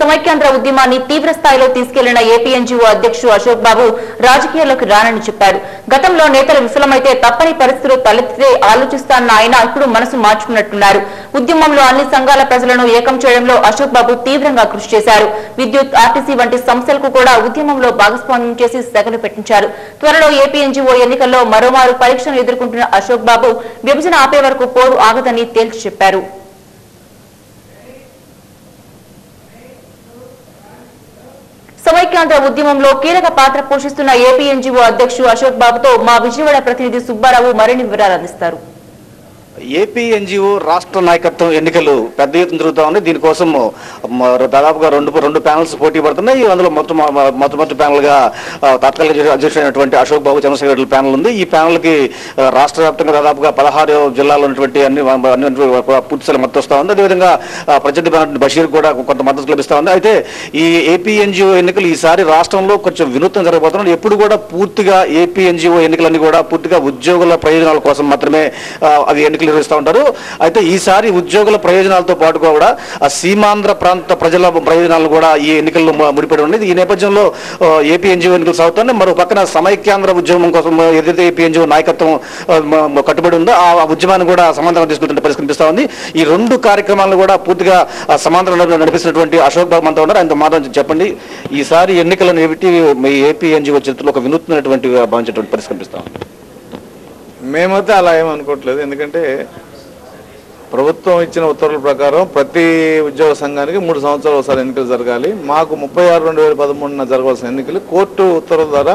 సమైక్యాంధ్ర ఉద్యమాన్ని తీవ్ర స్థాయిలో తీసుకెళ్ళిన ఏపీఎన్జీఓ అధ్యక్షుడు అశోక్ బాబు రాజకీయాల్లోకి రానని చెప్పారు. గతంలో నేతలు విఫలమైతే తప్పని పరిస్థితులు తలెత్తితే ఆలోచిస్తానన్న ఆయన ఇప్పుడు మనసు మార్చుకున్నట్టున్నారు. ఉద్యమంలో అన్ని సంఘాల ప్రజలను ఏకం చేయడంలో అశోక్ బాబు తీవ్రంగా కృషి చేశారు. విద్యుత్ ఆర్టీసీ వంటి సంస్థలకు కూడా ఉద్యమంలో భాగస్వామ్యం చేసి సెగలు పెట్టించారు. త్వరలో ఏపీఎన్జీఓ ఎన్నికల్లో మరోమారు పరీక్షను ఎదుర్కొంటున్న అశోక్ బాబు విభజన ఆపే వరకు పోరు ఆగదని తేల్చి చెప్పారు. సమైక్యాంధ్ర ఉద్యమంలో కీలక పాత్ర పోషిస్తున్న ఏపీఎన్జీఓ అధ్యక్షుడు అశోక్ బాబుతో మా విజయవాడ ప్రతినిధి సుబ్బారావు మరిన్ని వివరాలు అందిస్తారు. ఏపీ ఎన్జిఓ రాష్ట్ర నాయకత్వం ఎన్నికలు పెద్ద ఎత్తున జరుగుతా ఉన్నాయి. దీనికోసం దాదాపుగా రెండు రెండు ప్యానల్స్ పోటీ పడుతున్నాయి. అందులో మొత్తం మొట్టమొదటి మొత్తం ప్యానల్గా తాత్కాలిక అధ్యక్షుడైనటువంటి అశోక్ బాబు చంద్రశేఖర్ రెడ్డి ప్యానల్ ఉంది. ఈ ప్యానల్కి రాష్ట్ర వ్యాప్తంగా దాదాపుగా పదహారు జిల్లాలో ఉన్నటువంటి అన్ని అన్ని పూర్తిస్థాయి మద్దతు వస్తా ఉంది. అదేవిధంగా ఆ, బషీర్ కూడా కొంత మద్దతు లభిస్తా ఉంది. అయితే ఈ ఏపీ ఎన్జిఓ ఎన్నికలు ఈసారి రాష్ట్రంలో కొంచెం వినూత్నం జరగబోతున్నాయి ఎప్పుడు కూడా పూర్తిగా ఏపీ ఎన్జిఓ ఎన్నికలన్నీ కూడా పూర్తిగా ఉద్యోగుల ప్రయోజనాల కోసం మాత్రమే అవి ఎన్నికలు నిర్వహిస్తూ ఉంటారు. అయితే ఈసారి ఉద్యోగుల ప్రయోజనాలతో పాటు కూడా ఆ సీమాంధ్ర ప్రాంత ప్రజల ప్రయోజనాలు కూడా ఈ ఎన్నికల్లో ముడిపడి ఉన్నది ఈ నేపథ్యంలో ఏపీ ఎన్జిఓ ఎన్నికలు సాగుతున్నాయి. మరో పక్కన సమైక్యాంధ్ర ఉద్యమం కోసం ఏదైతే ఏపీ ఎన్జిఓ నాయకత్వం కట్టుబడి ఉందో ఆ ఉద్యమాన్ని కూడా సమాంతరం తీసుకుంటున్న పరిస్థితి కనిపిస్తూ ఉంది. ఈ రెండు కార్యక్రమాలను కూడా పూర్తిగా ఆ, సమాంతరంలో నడిపిస్తున్నటువంటి అశోక్ బాబు మనతో ఉన్నారు. ఆయనతో మాత్రం చెప్పండి. ఈసారి ఎన్నికలను ఏమిటి మీ ఏపీ ఎన్జిఓ చరిత్రలో ఒక వినూత్నటువంటి భావించేటువంటి పరిస్థితి కనిపిస్తూ ఉంది మేమైతే అలా ఏం అనుకోవట్లేదు. ఎందుకంటే ప్రభుత్వం ఇచ్చిన ఉత్తర్వుల ప్రకారం ప్రతి ఉద్యోగ సంఘానికి మూడు సంవత్సరాలు ఒకసారి ఎన్నికలు జరగాలి. మాకు ముప్పై ఆరు రెండు వేల పదమూడున జరగాల్సిన ఎన్నికలు కోర్టు ఉత్తర్వుల ద్వారా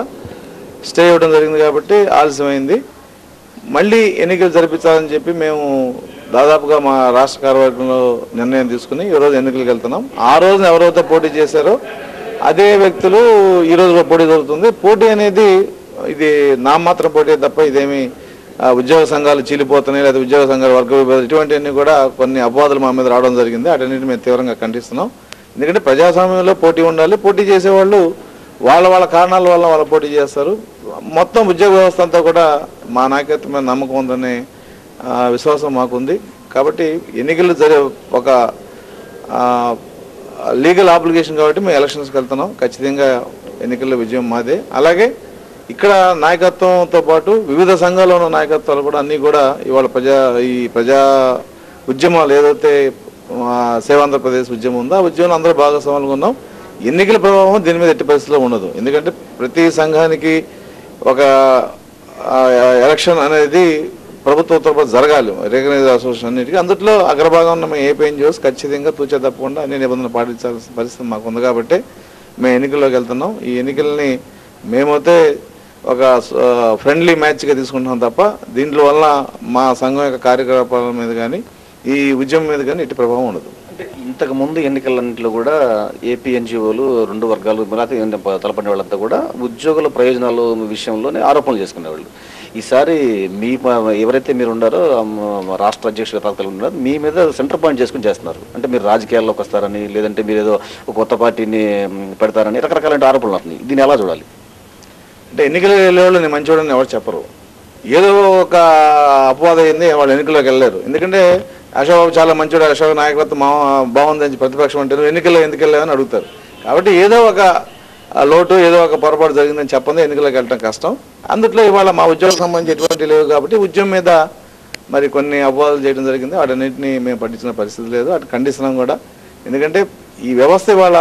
స్టే ఇవ్వడం జరిగింది కాబట్టి ఆలస్యమైంది. మళ్ళీ ఎన్నికలు జరిపించాలని చెప్పి మేము దాదాపుగా మా రాష్ట్ర కార్యవర్గంలో నిర్ణయం తీసుకుని ఈరోజు ఎన్నికలకు వెళ్తున్నాం. ఆ రోజున ఎవరైతే పోటీ చేశారో అదే వ్యక్తులు ఈరోజు పోటీ జరుగుతుంది. పోటీ అనేది ఇది నామాత్రం పోటీ తప్ప ఇదేమి ఉద్యోగ సంఘాలు చీలిపోతున్నాయి లేదా ఉద్యోగ సంఘాలు వర్గ విభేదాలు ఇటువంటివన్నీ కూడా కొన్ని అపవాదులు మా మీద రావడం జరిగింది. అటన్నిటిని మేము తీవ్రంగా ఖండిస్తున్నాం. ఎందుకంటే ప్రజాస్వామ్యంలో పోటీ ఉండాలి. పోటీ చేసేవాళ్ళు వాళ్ళ వాళ్ళ కారణాల వల్ల వాళ్ళు పోటీ చేస్తారు. మొత్తం ఉద్యోగ వ్యవస్థ అంతా కూడా మా నాయకత్వం మీద నమ్మకం ఉందనే విశ్వాసం మాకుంది. కాబట్టి ఎన్నికలు జరి ఒక లీగల్ ఆబ్లిగేషన్ కాబట్టి మేము ఎలక్షన్స్కి వెళ్తున్నాం. ఖచ్చితంగా ఎన్నికల్లో విజయం మాదే. అలాగే ఇక్కడ నాయకత్వంతో పాటు వివిధ సంఘాల్లో ఉన్న నాయకత్వాలు కూడా అన్నీ కూడా ఇవాళ ప్రజా ఈ ప్రజా ఉద్యమాలు ఏదైతే సేవాంధ్రప్రదేశ్ ఉద్యమం ఉందో ఆ ఉద్యమంలో అందరూ భాగస్వాములుగా ఉన్నాం. ఎన్నికల ప్రభావం దీని మీద ఎట్టి పరిస్థితిలో ఉండదు. ఎందుకంటే ప్రతి సంఘానికి ఒక ఎలక్షన్ అనేది ప్రభుత్వంతో పాటు జరగాలి. రికగ్నైజ్ అసోసియేషన్ అన్నిటికీ. అందులో అగ్రభాగం ఉన్న మేము ఏపీ ఎన్జిఓస్ ఖచ్చితంగా తూచే తప్పకుండా అన్ని నిబంధనలు పాటించాల్సిన పరిస్థితి మాకు ఉంది కాబట్టి మేము ఎన్నికల్లోకి వెళ్తున్నాం. ఈ ఎన్నికల్ని మేమైతే ఒక ఫ్రెండ్లీ మ్యాచ్గా తీసుకుంటున్నాం తప్ప దీంట్లో వల్ల మా సంఘం యొక్క కార్యకలాపాల మీద కానీ ఈ ఉద్యమం మీద కానీ ఎట్టి ప్రభావం ఉండదు. అంటే ఇంతకు ముందు ఎన్నికలన్నింటిలో కూడా ఏపీ ఎన్జిఓలు రెండు వర్గాలు తలపడిన వాళ్ళంతా కూడా ఉద్యోగుల ప్రయోజనాలు విషయంలోనే ఆరోపణలు చేసుకునేవాళ్ళు. ఈసారి మీ ఎవరైతే మీరు ఉన్నారో రాష్ట్ర అధ్యక్షుల పథకాలు ఉన్నారో మీ మీద సెంటర్ పాయింట్ చేసుకుని చేస్తున్నారు. అంటే మీరు రాజకీయాల్లోకి వస్తారని లేదంటే మీరు ఏదో ఒక కొత్త పార్టీని పెడతారని రకరకాల ఆరోపణలు వస్తున్నాయి. దీన్ని ఎలా చూడాలి? అంటే ఎన్నికలు వెళ్ళేవాళ్ళు నేను మంచివాడని ఎవరు చెప్పరు. ఏదో ఒక అపవాదం అయింది వాళ్ళు ఎన్నికల్లోకి వెళ్ళలేరు. ఎందుకంటే అశోక్ చాలా మంచివాడు అశోక్ నాయకత్వం మా బాగుందని ప్రతిపక్షం అంటారు. ఎన్నికల్లో ఎందుకు వెళ్ళామని అడుగుతారు. కాబట్టి ఏదో ఒక లోటు ఏదో ఒక పొరపాటు జరిగిందని చెప్పండి ఎన్నికలకు వెళ్ళడం కష్టం. అందుట్లో ఇవాళ మా ఉద్యోగం సంబంధించి ఎటువంటి లేవు కాబట్టి ఉద్యమం మీద మరి కొన్ని అపవాదాలు చేయడం జరిగింది. వాటన్నింటినీ మేము పట్టించిన పరిస్థితి లేదు. అటు ఖండిస్తున్నాం కూడా. ఎందుకంటే ఈ వ్యవస్థ ఇవాళ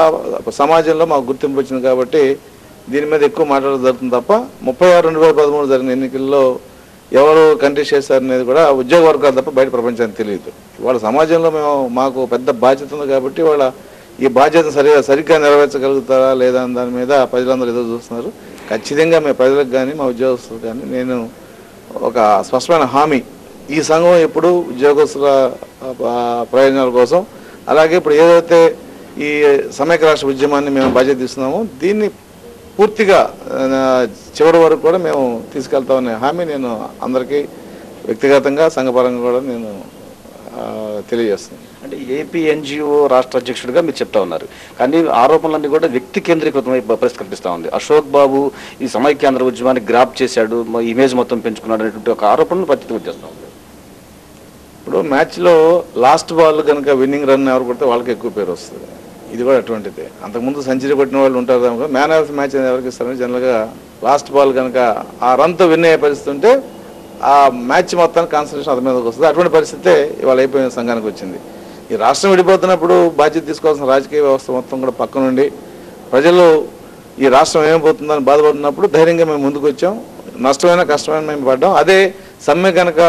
సమాజంలో మాకు గుర్తింపు వచ్చింది కాబట్టి దీని మీద ఎక్కువ మాట్లాడడం జరుగుతుంది తప్ప ముప్పై ఆరు రెండు వేల పదమూడు జరిగిన ఎన్నికల్లో ఎవరు కంటెస్ట్ చేశారనేది కూడా ఉద్యోగ వర్గాలు తప్ప బయట ప్రపంచానికి తెలియదు. వాళ్ళ సమాజంలో మేము మాకు పెద్ద బాధ్యత ఉంది కాబట్టి వాళ్ళ ఈ బాధ్యత సరిగా సరిగ్గా నెరవేర్చగలుగుతారా లేదా అని దాని మీద ప్రజలందరూ ఎదురు చూస్తున్నారు. ఖచ్చితంగా మేము ప్రజలకు కానీ మా ఉద్యోగస్తులకు కానీ నేను ఒక స్పష్టమైన హామీ. ఈ సంఘం ఎప్పుడు ఉద్యోగస్తుల ప్రయోజనాల కోసం అలాగే ఇప్పుడు ఏదైతే ఈ సమైక్య రాష్ట్ర ఉద్యమాన్ని మేము బాధ్యత ఇస్తున్నామో దీన్ని పూర్తిగా చివరి వరకు కూడా మేము తీసుకెళ్తామనే హామీ నేను అందరికీ వ్యక్తిగతంగా సంఘపరంగా కూడా నేను తెలియజేస్తున్నాను. అంటే ఏపీ ఎన్జిఓ రాష్ట్ర అధ్యక్షుడిగా మీరు చెప్తా ఉన్నారు. కానీ ఆరోపణలన్నీ కూడా వ్యక్తి కేంద్రీకృతమై పరిస్థితి కనిపిస్తా ఉంది. అశోక్ బాబు ఈ సమైక్యాంధ్ర ఉద్యమాన్ని గ్రాప్ చేశాడు ఇమేజ్ మొత్తం పెంచుకున్నాడు అనేటువంటి ఒక ఆరోపణను ప్రత్యేకం చేస్తా ఉంది ఇప్పుడు మ్యాచ్లో లాస్ట్ బాల్ కనుక విన్నింగ్ రన్ ఎవరు కొడితే వాళ్ళకి ఎక్కువ పేరు వస్తుంది. ఇది కూడా అటువంటిదే. అంతకుముందు సెంచరీ కొట్టిన వాళ్ళు ఉంటారు కనుక మ్యాన్ ఆఫ్ ది మ్యాచ్ అనేది ఎవరికి ఇస్తారని జనరల్గా లాస్ట్ బాల్ కనుక ఆ రన్తో విన్ అయ్యే పరిస్థితి ఉంటే ఆ మ్యాచ్ మొత్తానికి కాన్సన్ట్రేషన్ అతని మీదకి వస్తుంది. అటువంటి పరిస్థితి ఇవాళ అయిపోయిన సంఘానికి వచ్చింది. ఈ రాష్ట్రం విడిపోతున్నప్పుడు బాధ్యత తీసుకోవాల్సిన రాజకీయ వ్యవస్థ మొత్తం కూడా పక్క నుండి ప్రజలు ఈ రాష్ట్రం ఏమైపోతుందని బాధపడుతున్నప్పుడు ధైర్యంగా మేము ముందుకు వచ్చాం. నష్టమైన కష్టమైన మేము పడ్డాం. అదే సమ్మె కనుక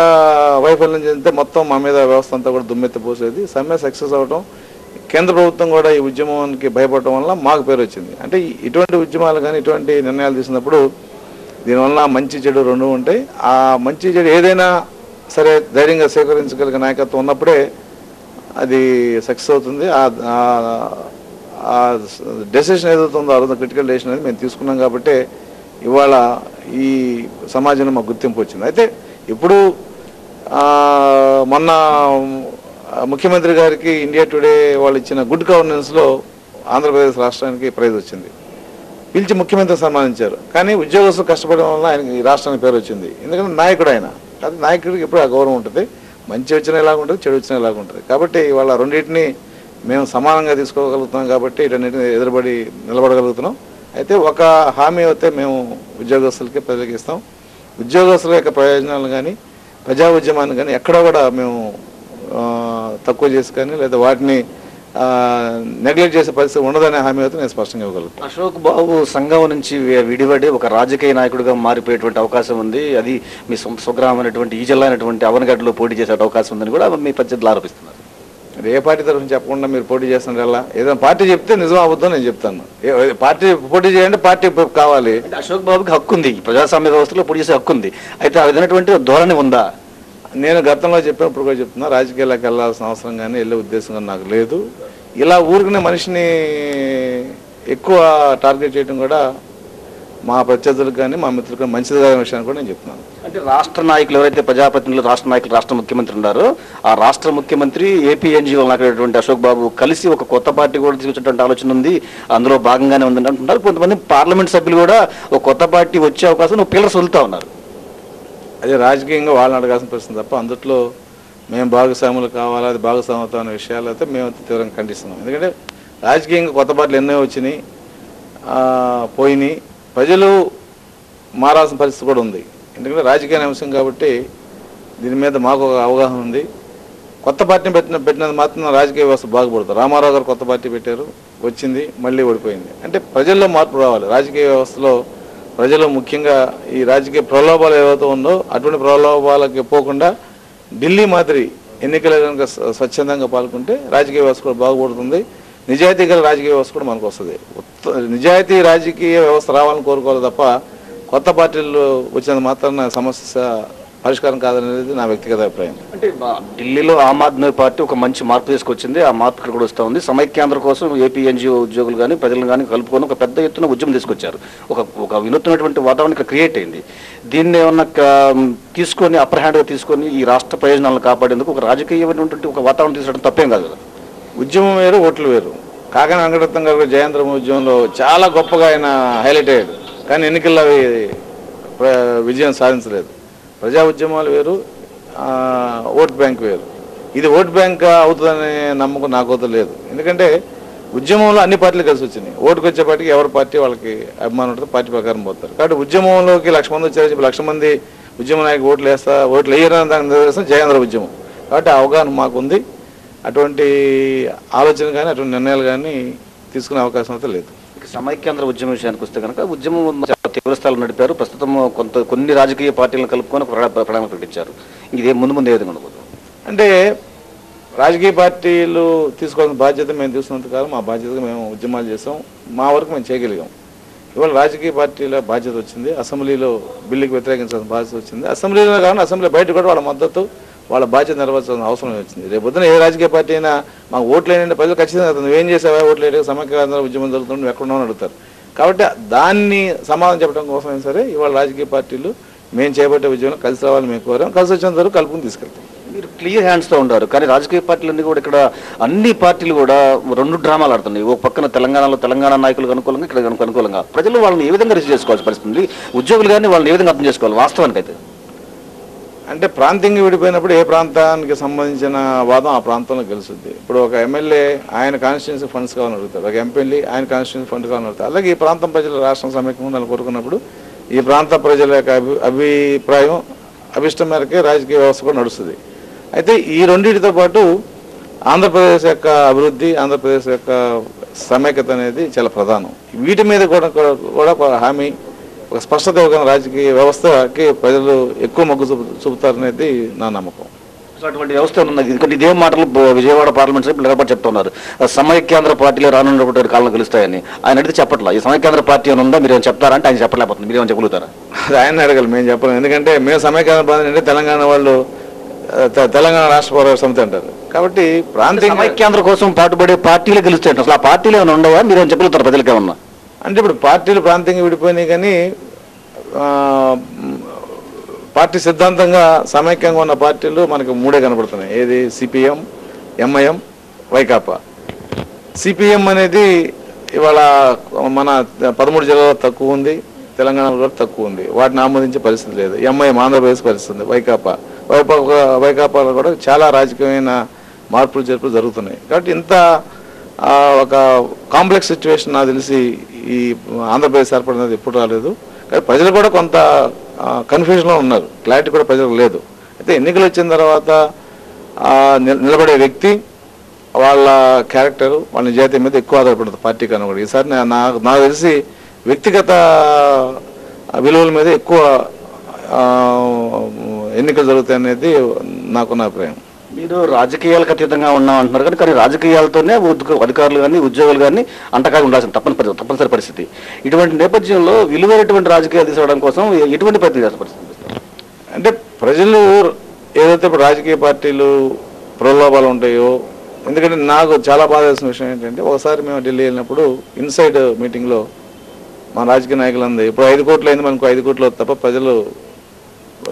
వైఫల్యం చెందితే మొత్తం మా మీద వ్యవస్థ అంతా కూడా దుమ్మెత్తిపోసేది సమ్మె సక్సెస్ అవడం కేంద్ర ప్రభుత్వం కూడా ఈ ఉద్యమానికి భయపడటం వల్ల మాకు పేరు వచ్చింది. అంటే ఇటువంటి ఉద్యమాలు కానీ ఇటువంటి నిర్ణయాలు తీసినప్పుడు దీనివల్ల మంచి చెడు రెండు ఉంటాయి. ఆ మంచి చెడు ఏదైనా సరే ధైర్యంగా స్వీకరించగలిగే నాయకత్వం ఉన్నప్పుడే అది సక్సెస్ అవుతుంది. ఆ- డెసిషన్ ఏదవుతుందో ఉందో ఆ రోజు క్రిటికల్ డెసిషన్ అనేది మేము తీసుకున్నాం కాబట్టి ఇవాళ ఈ సమాజంలో మాకు గుర్తింపు వచ్చింది. అయితే ఇప్పుడు మొన్న ముఖ్యమంత్రి గారికి ఇండియా టుడే వాళ్ళు ఇచ్చిన గుడ్ గవర్నెన్స్లో ఆంధ్రప్రదేశ్ రాష్ట్రానికి ప్రైజ్ వచ్చింది. పిలిచి ముఖ్యమంత్రి సన్మానించారు. కానీ ఉద్యోగస్తులు కష్టపడడం వల్ల ఆయనకి ఈ రాష్ట్రానికి పేరు వచ్చింది. ఎందుకంటే నాయకుడు ఆయన. అది నాయకుడికి ఎప్పుడు ఆ గౌరవం ఉంటుంది. మంచి వచ్చిన ఎలాగుంటుంది చెడు వచ్చిన ఎలాగుంటుంది. కాబట్టి వాళ్ళ రెండింటిని మేము సమానంగా తీసుకోగలుగుతున్నాం కాబట్టి వీటన్నిటిని ఎదురుబడి నిలబడగలుగుతున్నాం. అయితే ఒక హామీ అయితే మేము ఉద్యోగస్తులకి ప్రజలకి ఇస్తాం. ఉద్యోగస్తుల యొక్క ప్రయోజనాలు కానీ ప్రజా ఉద్యమాన్ని కానీ ఎక్కడా కూడా మేము తక్కువ చేసి కానీ లేదా వాటిని నెగ్లెక్ట్ చేసే పరిస్థితి ఉండదనే హామీ అయితే నేను స్పష్టంగా ఇవ్వగలుగుతాను అశోక్ బాబు సంఘం నుంచి విడిపడి ఒక రాజకీయ నాయకుడిగా మారిపోయేటువంటి అవకాశం ఉంది. అది మీ సొంత స్వగ్రామం అయినటువంటి ఈ జిల్లా అయినటువంటి అవనగడ్డలో పోటీ చేసే అవకాశం ఉందని కూడా మీ ప్రత్యర్థులు ఆరోపిస్తున్నారు. ఏ పార్టీ తరఫున చెప్పకుండా మీరు పోటీ చేస్తున్నారు ఎలా ఏదైనా పార్టీ చెప్తే నిజం అబద్ధం నేను చెప్తాను. పార్టీ పోటీ చేయండి పార్టీ కావాలి. అశోక్ బాబుకి హక్కు ఉంది ప్రజాస్వామ్య వ్యవస్థలో పోటీ చేసే హక్కు ఉంది అయితే ఆ విధమైనటువంటి ధోరణి ఉందా? నేను గతంలో చెప్పినప్పుడు కూడా చెప్తున్నా రాజకీయాలకు వెళ్ళాల్సిన అవసరం కానీ వెళ్ళే ఉద్దేశం కానీ నాకు లేదు. ఇలా ఊరికనే మనిషిని ఎక్కువ టార్గెట్ చేయడం కూడా మా ప్రత్యర్థులకు కానీ మా మిత్రులకు కానీ మంచిది కాని విషయాన్ని కూడా నేను చెప్తున్నాను. అంటే రాష్ట్ర నాయకులు ఎవరైతే ప్రజాప్రతినిధులు రాష్ట్ర నాయకులు రాష్ట్ర ముఖ్యమంత్రి ఉన్నారో ఆ రాష్ట్ర ముఖ్యమంత్రి ఏపీ ఎన్జిఓ నాయకుడైనటువంటి అశోక్ బాబు కలిసి ఒక కొత్త పార్టీ కూడా తీసుకొచ్చేటువంటి ఆలోచన ఉంది. అందులో భాగంగానే ఉందని అంటున్నారు. కొంతమంది పార్లమెంట్ సభ్యులు కూడా ఒక కొత్త పార్టీ వచ్చే అవకాశం నువ్వు పిల్లలు వదులుతా ఉన్నారు. అదే రాజకీయంగా వాళ్ళని అడగాల్సిన పరిస్థితి తప్ప అందుట్లో మేము భాగస్వాములు కావాలా అది భాగస్వామ్యం అనే విషయాలు అయితే మేము అయితే తీవ్రంగా ఖండిస్తున్నాం. ఎందుకంటే రాజకీయంగా కొత్త పార్టీలు ఎన్నో వచ్చినాయి పోయినాయి. ప్రజలు మారాల్సిన పరిస్థితి కూడా ఉంది. ఎందుకంటే రాజకీయ అంశం కాబట్టి దీని మీద మాకు ఒక అవగాహన ఉంది. కొత్త పార్టీని పెట్టిన పెట్టినది మాత్రం రాజకీయ వ్యవస్థ బాగుపడుతుంది. రామారావు గారు కొత్త పార్టీ పెట్టారు వచ్చింది మళ్ళీ ఓడిపోయింది. అంటే ప్రజల్లో మార్పు రావాలి. రాజకీయ వ్యవస్థలో ప్రజలు ముఖ్యంగా ఈ రాజకీయ ప్రలోభాలు ఏవైతే ఉందో అటువంటి ప్రలోభాలకి పోకుండా ఢిల్లీ మాదిరి ఎన్నికలు కనుక స్వచ్ఛందంగా పాల్గొంటే రాజకీయ వ్యవస్థ కూడా బాగుపడుతుంది. నిజాయితీ గల రాజకీయ వ్యవస్థ కూడా మనకు వస్తుంది. నిజాయితీ రాజకీయ వ్యవస్థ రావాలని కోరుకోవాలి తప్ప కొత్త పార్టీలు వచ్చినంత మాత్రాన సమస్య పరిష్కారం కాదనేది నా వ్యక్తిగత అభిప్రాయం. అంటే ఢిల్లీలో ఆమ్ ఆద్మీ పార్టీ ఒక మంచి మార్పు తీసుకొచ్చింది. ఆ మార్పు ఇక్కడ కూడా వస్తూ ఉంది. సమైక్యాంధ్ర కోసం ఏపీ ఎన్జిఓ ఉద్యోగులు కానీ ప్రజలు కానీ కలుపుకొని ఒక పెద్ద ఎత్తున ఉద్యమం తీసుకొచ్చారు. ఒక ఒక వినూత్నమైనటువంటి వాతావరణం ఇక్కడ క్రియేట్ అయింది. దీన్ని ఏమన్నా తీసుకొని అప్పర్ హ్యాండ్గా తీసుకొని ఈ రాష్ట్ర ప్రయోజనాలను కాపాడేందుకు ఒక రాజకీయమైనటువంటి ఒక వాతావరణం తీసుకోవడం తప్పేం కాదు కదా. ఉద్యమం వేరు ఓట్లు వేరు. కాకాని వెంకటరత్నం గారు జయంత్రం ఉద్యమంలో చాలా గొప్పగా ఆయన హైలైట్ అయ్యాడు. కానీ ఎన్నికల్లో విజయం సాధించలేదు. ప్రజా ఉద్యమాలు వేరు ఓట్ బ్యాంక్ వేరు. ఇది ఓట్ బ్యాంక్ అవుతుందనే నమ్మకం నాకైతే లేదు. ఎందుకంటే ఉద్యమంలో అన్ని పార్టీలు కలిసి వచ్చినాయి. ఓటుకు వచ్చేపాటికి ఎవరి పార్టీ వాళ్ళకి అభిమానం ఉంటుంది పార్టీ ప్రకారం పోతారు. కాబట్టి ఉద్యమంలోకి లక్ష మంది వచ్చారు చెప్పి లక్ష మంది ఉద్యమ నాయకు ఓట్లు వేస్తా ఓట్లు వేయరని దాని నిదర్శనం జయేంద్ర ఉద్యమం. కాబట్టి అవగాహన మాకుంది అటువంటి ఆలోచన కానీ అటువంటి నిర్ణయాలు కానీ తీసుకునే అవకాశం అయితే లేదు. సమైక్యాంధ్ర ఉద్యమం విషయానికి వస్తే కనుక ఉద్యమం తీవ్రస్థాయిలో నడిపారు. ప్రస్తుతం కొంత కొన్ని రాజకీయ పార్టీలను కలుపుకొని ప్రణాళిక ప్రకటించారు ఇదే ముందు ముందు ఏ విధంగా అంటే రాజకీయ పార్టీలు తీసుకోవాల్సిన బాధ్యత మేము తీసుకున్నంత కాలం మా బాధ్యతగా మేము ఉద్యమాలు చేసాం. మా వరకు మేము చేయగలిగాం. ఇవాళ రాజకీయ పార్టీల బాధ్యత వచ్చింది. అసెంబ్లీలో బిల్లుకి వ్యతిరేకించాల్సిన బాధ్యత వచ్చింది. అసెంబ్లీలో కానీ అసెంబ్లీ బయట కూడా వాళ్ళ మద్దతు వాళ్ళ బాధ్యత నెరవేర్చాల్సిన అవసరం వచ్చింది. రేపు పొద్దున ఏ రాజకీయ పార్టీ అయినా మాకు ఓట్లు ప్రజలు ఖచ్చితంగా అడుగుతారు. నువ్వేం చేసావా? ఓట్లు వేయడం సమగ్ర ఉద్యమం జరుగుతుంది నువ్వు అడుగుతారు. కాబట్టి దాన్ని సమాధానం చెప్పడం కోసమైనా సరే ఇవాళ రాజకీయ పార్టీలు మేము చేపట్టే ఉద్యమం కలిసి రావాలని మేము కోరాం. కలిసి వచ్చిన వరకు కలుపుకుని తీసుకెళ్తాం. మీరు క్లియర్ హ్యాండ్స్తో ఉన్నారు. కానీ రాజకీయ పార్టీలన్నీ కూడా ఇక్కడ అన్ని పార్టీలు కూడా రెండు డ్రామాలు ఆడుతున్నాయి. ఒక పక్కన తెలంగాణలో తెలంగాణ నాయకులకు అనుకూలంగా ఇక్కడ అనుకూలంగా. ప్రజలు వాళ్ళని ఏ విధంగా రిసీవ్ చేసుకోవాల్సి పరిస్థితుంది ఉద్యోగులు కానీ వాళ్ళని ఏ విధంగా అర్థం చేసుకోవాలి వాస్తవానికి అయితే అంటే ప్రాంతంగా విడిపోయినప్పుడు ఏ ప్రాంతానికి సంబంధించిన వాదం ఆ ప్రాంతంలో గెలుస్తుంది. ఇప్పుడు ఒక ఎమ్మెల్యే ఆయన కాన్స్టిట్యున్సీ ఫండ్స్ కావాలని అడుగుతారు ఒక ఎంపీ ఆయన కాన్స్టిట్యున్సీ ఫండ్ కావాలని అడుగుతారు అలాగే ఈ ప్రాంతం ప్రజలు రాష్ట్రం సమైక్యం ఉండాలని కోరుకున్నప్పుడు ఈ ప్రాంత ప్రజల యొక్క అభి అభిప్రాయం అభిష్టం మేరకే రాజకీయ వ్యవస్థ కూడా నడుస్తుంది. అయితే ఈ రెండింటితో పాటు ఆంధ్రప్రదేశ్ యొక్క అభివృద్ధి ఆంధ్రప్రదేశ్ యొక్క సమైక్యత అనేది చాలా ప్రధానం. వీటి మీద కూడా కూడా ఒక హామీ ఒక స్పష్టత ఇవ్వగల రాజకీయ వ్యవస్థకి ప్రజలు ఎక్కువ మొగ్గు చూపు చూపుతారనేది నా నమ్మకం. అటువంటి వ్యవస్థ ఉన్నది? ఎందుకంటే ఇదే మాటలు విజయవాడ పార్లమెంట్ సభ్యులు నిలబడి చెప్తున్నారు. సమైక్యాంధ్ర పార్టీలో రానున్నటువంటి కాలంలో గెలుస్తాయని. ఆయన అడిగితే చెప్పట్లా. ఈ సమైక్యాంధ్ర పార్టీ అని ఉందా? మీరు ఏమైనా చెప్తారంటే ఆయన చెప్పలేకపోతుంది మీరు ఏమైనా చెప్పగలుగుతారా అది ఆయన అడగాలి. మేము చెప్పలేము. ఎందుకంటే మేము సమైక్యాంధ్ర బాధ అంటే తెలంగాణ వాళ్ళు తెలంగాణ రాష్ట్ర పోరాట సమితి అంటారు. కాబట్టి ప్రాంతీయ సమైక్యాంధ్ర కోసం పాటుపడే పార్టీలు గెలుస్తాయి అసలు ఆ పార్టీలు ఏమైనా ఉండవా? మీరు ఏమైనా చెప్పగలుగుతారు ప్రజలకు ఏమన్నా అంటే ఇప్పుడు పార్టీలు ప్రాంతంగా విడిపోయినాయి కానీ పార్టీ సిద్ధాంతంగా సమైక్యంగా ఉన్న పార్టీలు మనకు మూడే కనబడుతున్నాయి ఏది? CPM MIM Vaikapa. సిపిఎం అనేది ఇవాళ మన పదమూడు జిల్లాలో తక్కువ ఉంది తెలంగాణలో కూడా తక్కువ ఉంది. వాటిని ఆమోదించే పరిస్థితి లేదు. ఎంఐఎం ఆంధ్రప్రదేశ్ పరిస్థితి ఉంది వైకాపా. వైకాపా వైకాపాలో కూడా చాలా రాజకీయమైన మార్పులు చేర్పులు జరుగుతున్నాయి. కాబట్టి ఇంత ఒక కాంప్లెక్స్ సిచ్యువేషన్ నాకు తెలిసి ఈ ఆంధ్రప్రదేశ్ ఏర్పడినది ఎప్పుడు రాలేదు. కానీ ప్రజలు కూడా కొంత కన్ఫ్యూజన్లో ఉన్నారు. క్లారిటీ కూడా ప్రజలకు లేదు. అయితే ఎన్నికలు వచ్చిన తర్వాత నిలబడే వ్యక్తి వాళ్ళ క్యారెక్టర్ వాళ్ళ నిజాయితీ మీద ఎక్కువ ఆధారపడుతుంది. పార్టీ కన్నా కూడా. ఈసారి నాకు నాకు తెలిసి వ్యక్తిగత విలువల మీద ఎక్కువ ఎన్నికలు జరుగుతాయి అనేది నాకున్న అభిప్రాయం. మీరు రాజకీయాలకు అతీతంగా ఉన్నాం అంటున్నారు కానీ కానీ రాజకీయాలతోనే ఉద్యోగ- అధికారులు కానీ ఉద్యోగులు కానీ అంటకాగా ఉండాల్సిన తప్పని తప్పనిసరి పరిస్థితి. ఇటువంటి నేపథ్యంలో విలువైనటువంటి రాజకీయాలు తీసుకోవడం కోసం ఎటువంటి ప్రయత్నం చేసిన పరిస్థితి అంటే ప్రజలు ఏదైతే ఇప్పుడు రాజకీయ పార్టీలు ప్రలోభాలు ఉంటాయో ఎందుకంటే నాకు చాలా బాధ వేసిన విషయం ఏంటంటే ఒకసారి మేము ఢిల్లీ వెళ్ళినప్పుడు ఇన్సైడ్ మీటింగ్లో మా రాజకీయ నాయకులందరూ ఇప్పుడు ఐదు కోట్లు అయింది మనకు ఐదు కోట్లు తప్ప ప్రజలు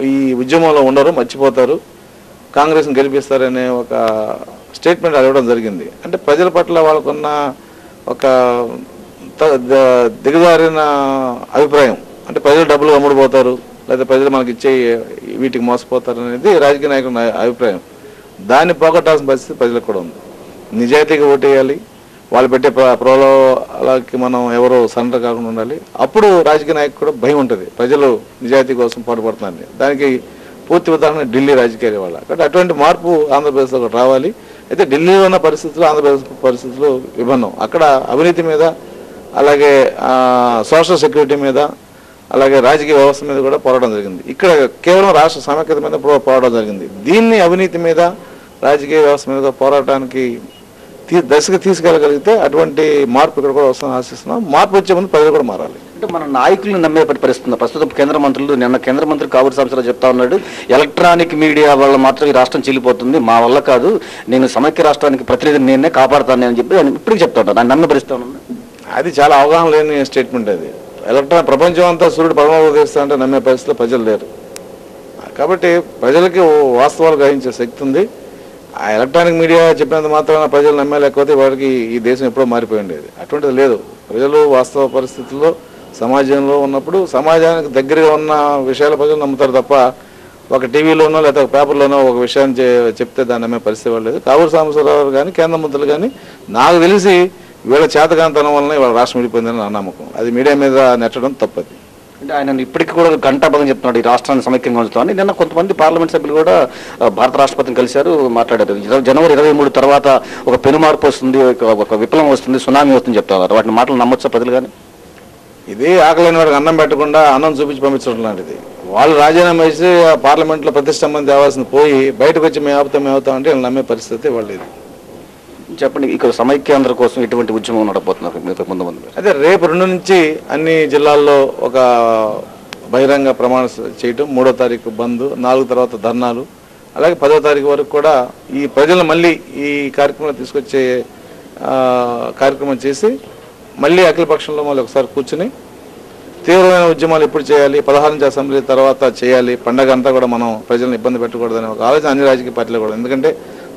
ఈ ఉద్యమంలో ఉండరు మర్చిపోతారు. కాంగ్రెస్ని గెలిపిస్తారనే ఒక స్టేట్మెంట్ అడగడం జరిగింది. అంటే ప్రజల పట్ల వాళ్ళకున్న ఒక దిగజారిన అభిప్రాయం. అంటే ప్రజలు డబ్బులు అమ్ముడుపోతారు లేదా ప్రజలు మనకి ఇచ్చే వీటికి మోసపోతారు అనేది రాజకీయ నాయకుల అభిప్రాయం. దాన్ని పోగొట్టాల్సిన పరిస్థితి ప్రజలకు కూడా ఉంది. నిజాయితీగా ఓటేయాలి వాళ్ళు పెట్టే ప్ర- మనం ఎవరు సరెండర్ కాకుండా ఉండాలి. అప్పుడు రాజకీయ నాయకు కూడా భయం ఉంటుంది. ప్రజలు నిజాయితీ కోసం పాటుపడుతున్నారని దానికి పూర్తి ఉదాహరణ ఢిల్లీ రాజకీయాల వాళ్ళ కాబట్టి అటువంటి మార్పు ఆంధ్రప్రదేశ్లో రావాలి. అయితే ఢిల్లీలో ఉన్న పరిస్థితులు ఆంధ్రప్రదేశ్ పరిస్థితులు విభిన్నం. అక్కడ అవినీతి మీద అలాగే సోషల్ సెక్యూరిటీ మీద అలాగే రాజకీయ వ్యవస్థ మీద కూడా పోరాటం జరిగింది. ఇక్కడ కేవలం రాష్ట్ర సమైక్యత మీద పోరాటం జరిగింది. దీన్ని అవినీతి మీద రాజకీయ వ్యవస్థ మీద పోరాటానికి తీ- దశకు తీసుకెళ్ళగలిగితే అటువంటి మార్పు ఇక్కడ కూడా వస్తుందని ఆశిస్తున్నాం. మార్పు వచ్చే ముందు ప్రజలు కూడా మారాలి. అంటే మన నాయకులను నమ్మే పరిస్థితుంది. ప్రస్తుతం కేంద్ర మంత్రులు నిన్న కేంద్ర మంత్రి కావూరి సంవత్సరాలు చెప్తా ఉన్నాడు ఎలక్ట్రానిక్ మీడియా వల్ల మాత్రం ఈ రాష్ట్రం చెల్లిపోతుంది మా వల్ల కాదు. నేను సమైక్య రాష్ట్రానికి ప్రతినిధిని నేనే కాపాడుతాను అని చెప్పి ఆయన ఇప్పటికీ చెప్తా ఉంటాను నన్ను నమ్మే పరిస్థితి అది చాలా అవగాహన లేని స్టేట్మెంట్ అది. ఎలక్ట్రాన్ ప్రపంచం అంతా సూర్యుడు పరమ అంటే నమ్మే పరిస్థితిలో ప్రజలు లేరు. కాబట్టి ప్రజలకి వాస్తవాలు గ్రహించే శక్తి ఉంది. ఆ ఎలక్ట్రానిక్ మీడియా చెప్పినంత మాత్రాన ప్రజలు నమ్మే లేకపోతే వాడికి ఈ దేశం ఎప్పుడో మారిపోయి ఉండేది. అటువంటిది లేదు. ప్రజలు వాస్తవ పరిస్థితుల్లో సమాజంలో ఉన్నప్పుడు సమాజానికి దగ్గరగా ఉన్న విషయాలు ప్రజలు నమ్ముతారు తప్ప ఒక టీవీలోనో లేదా ఒక పేపర్లోనో ఒక విషయాన్ని చెప్తే దాని నమ్మే పరిస్థితి లేదు. కావూరు సాంబశ్వరరావు కానీ కేంద్ర మంత్రులు కానీ నాకు తెలిసి వీళ్ళ చేతకాంతనం వలన ఇవాళ రాష్ట్రం విడిపోయిందని నా నమ్మకం. అది మీడియా మీద నెట్టడం తప్పది. అంటే ఆయన ఇప్పటికీ కూడా గంటాపదం చెప్తున్నాడు ఈ రాష్ట్రాన్ని సమైక్యంగా ఉంచుతామని. నిన్న కొంతమంది పార్లమెంట్ సభ్యులు కూడా భారత రాష్ట్రపతిని కలిశారు మాట్లాడారు. జనవరి ఇరవై మూడు తర్వాత ఒక పెను మార్పు వస్తుంది ఒక- ఒక విప్లవం వస్తుంది సునామీ వస్తుంది చెప్తున్నారు. వాటిని మాటలు నమ్మొచ్చా ప్రజలు కానీ? ఇది ఆకలిని వాడికి అన్నం పెట్టకుండా అన్నం చూపించి పంపించడం లాంటిది. వాళ్ళు రాజీనామా చేసి ఆ పార్లమెంట్లో ప్రతిష్టంభం తేవాల్సింది పోయి బయటకు వచ్చి మేము ఆపుతాం మేము అవుతాం అంటే వీళ్ళు నమ్మే పరిస్థితి వాళ్ళు ఇది చెప్పండి ఇక్కడ సమైక్యాంధ్ర కోసం ఎటువంటి ఉద్యమం నడబోతున్నారు మీతో ముందు ముందు? అదే రేపు రెండు నుంచి అన్ని జిల్లాల్లో ఒక బహిరంగ ప్రమాణ చేయటం మూడో తారీఖు బంద్ నాలుగు తర్వాత ధర్నాలు అలాగే పదో తారీఖు వరకు కూడా ఈ ప్రజలు మళ్ళీ ఈ కార్యక్రమంలో తీసుకొచ్చే కార్యక్రమం చేసి మళ్ళీ అఖిలపక్షంలో మళ్ళీ ఒకసారి కూర్చుని తీవ్రమైన ఉద్యమాలు ఎప్పుడు చేయాలి? పదహారు నుంచి అసెంబ్లీ తర్వాత చేయాలి. పండగ అంతా కూడా మనం ప్రజలను ఇబ్బంది పెట్టకూడదని ఒక ఆలోచన అన్ని రాజకీయ పార్టీలు కూడా. ఎందుకంటే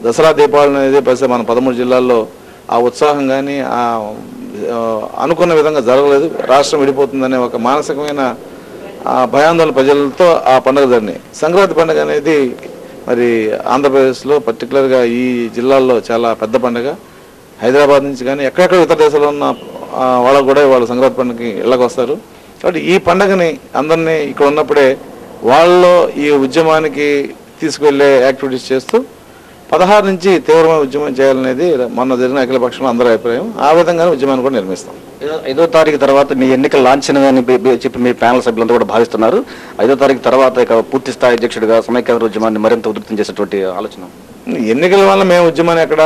దసరా దీపావళి అనేది ప్రస్తుతం మన పదమూడు జిల్లాల్లో ఆ ఉత్సాహం కానీ ఆ అనుకున్న విధంగా జరగలేదు. రాష్ట్రం విడిపోతుందనే ఒక మానసికమైన భయాందోళన ప్రజలతో ఆ పండుగ జరిగినాయి సంక్రాంతి పండుగ అనేది మరి ఆంధ్రప్రదేశ్లో పర్టికులర్గా ఈ జిల్లాల్లో చాలా పెద్ద పండుగ. హైదరాబాద్ నుంచి కానీ ఎక్కడెక్కడ ఇతర దేశాల్లో ఉన్న వాళ్ళకు కూడా వాళ్ళు సంక్రాంతి పండుగకి ఇళ్ళకి వస్తారు కాబట్టి ఈ పండుగని అందరినీ ఇక్కడ ఉన్నప్పుడే వాళ్ళలో ఈ ఉద్యమానికి తీసుకువెళ్ళే యాక్టివిటీస్ చేస్తూ పదహారు నుంచి తీవ్రమైన ఉద్యమం చేయాలనేది మొన్న జరిగిన అఖిల పక్షంలో అందరి అభిప్రాయం. ఆ విధంగానే ఉద్యమాన్ని కూడా నిర్మిస్తాం. ఐదో- తారీఖు తర్వాత మీ ఎన్నికల లాంఛనమని చెప్పి మీ ప్యానల్ సభ్యులంతా కూడా భావిస్తున్నారు. ఐదో తారీఖు తర్వాత ఇక పూర్తి స్థాయి అధ్యక్షుడిగా సమైక్యాంధ్ర ఉద్యమాన్ని మరింత ఉధృతం చేసేటువంటి ఆలోచన ఎన్నికల వల్ల మేము ఉద్యమాన్ని ఎక్కడ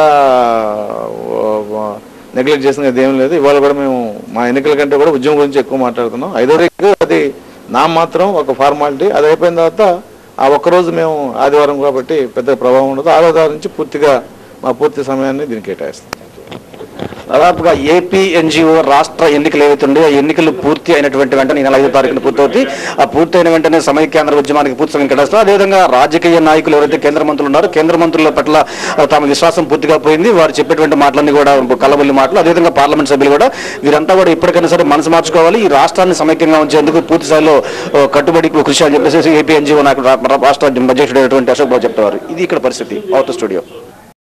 నెగ్లెక్ట్ చేసిన ఏం లేదు. ఇవాళ కూడా మేము మా ఎన్నికల కంటే కూడా ఉద్యమం గురించి ఎక్కువ మాట్లాడుతున్నాం. ఐదో రేపు అది నా మాత్రం ఒక ఫార్మాలిటీ అది అయిపోయిన తర్వాత ఆ ఒక్కరోజు మేము ఆదివారం కాబట్టి పెద్ద ప్రభావం ఉండదు. ఆరో నుంచి పూర్తిగా మా పూర్తి సమయాన్ని దీనికి కేటాయిస్తాం. దాదాపుగా ఏపీ ఎన్జిఓ రాష్ట్ర ఎన్నికలు ఏవైతే ఉండే ఆ ఎన్నికలు పూర్తి అయినటువంటి వెంటనే నెల ఐదో తారీఖున పూర్తవుతాయి. ఆ పూర్తి అయిన వెంటనే సమైక్యాంధ్ర ఉద్యమానికి పూర్తి సమయం కేటాయిస్తారు. అదేవిధంగా రాజకీయ నాయకులు ఎవరైతే కేంద్ర మంత్రులు ఉన్నారో కేంద్ర మంత్రుల పట్ల తమ విశ్వాసం పూర్తిగా పోయింది. వారు చెప్పేటువంటి మాటలన్నీ కూడా కలబొల్లి మాటలు. అదేవిధంగా పార్లమెంట్ సభ్యులు కూడా వీరంతా కూడా ఇప్పటికైనా సరే మనసు మార్చుకోవాలి. ఈ రాష్ట్రాన్ని సమైక్యంగా ఉంచేందుకు పూర్తి స్థాయిలో కట్టుబడి కృషి అని చెప్పేసి ఏపీ ఎన్జిఓ నాయకుడు రాష్ట్ర అధ్యక్షుడు అశోక్ బాబు చెప్పేవారు. ఇది ఇక్కడ పరిస్థితి. Out studio.